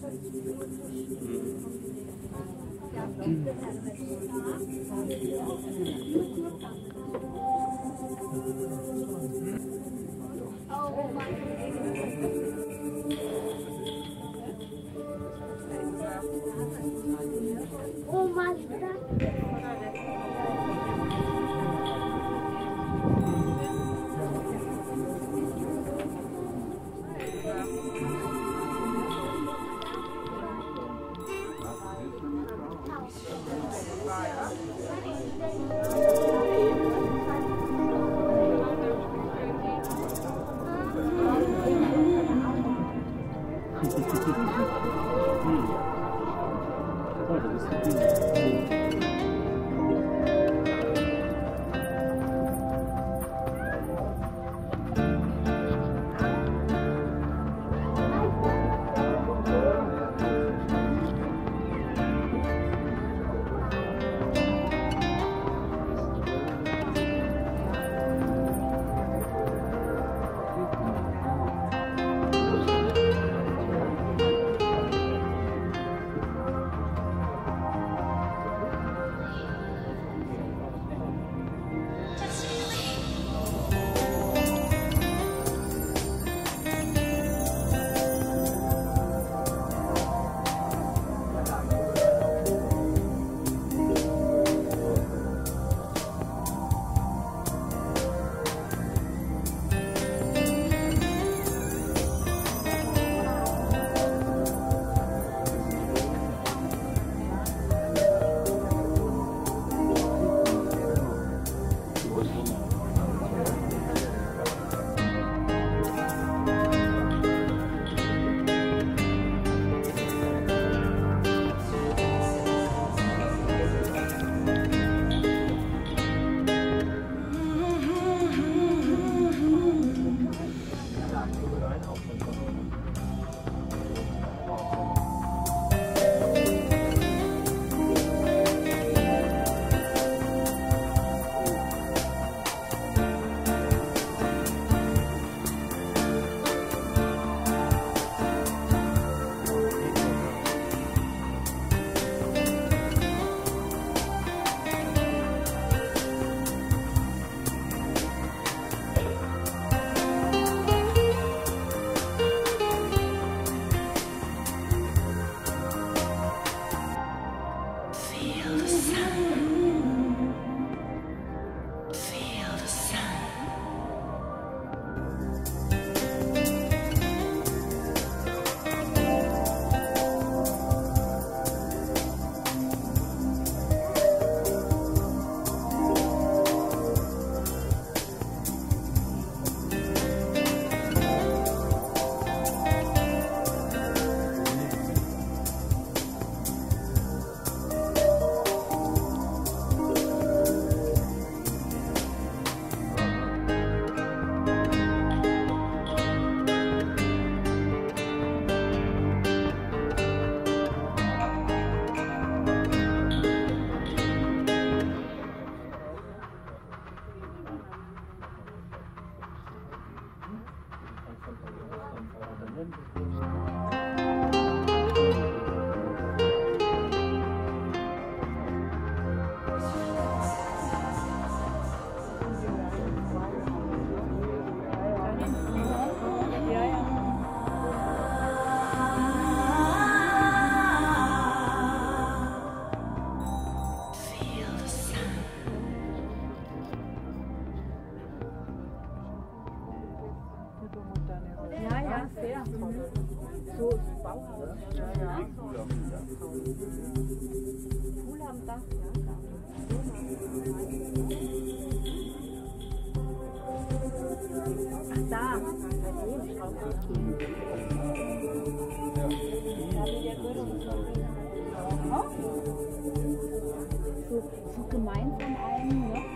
Mm. 음. Ja, sehr. So Bauhaus. Ja, ja. Pool am Dach. Ach, da. Bei dem Strauch. So, so gemeinsam einen, ne?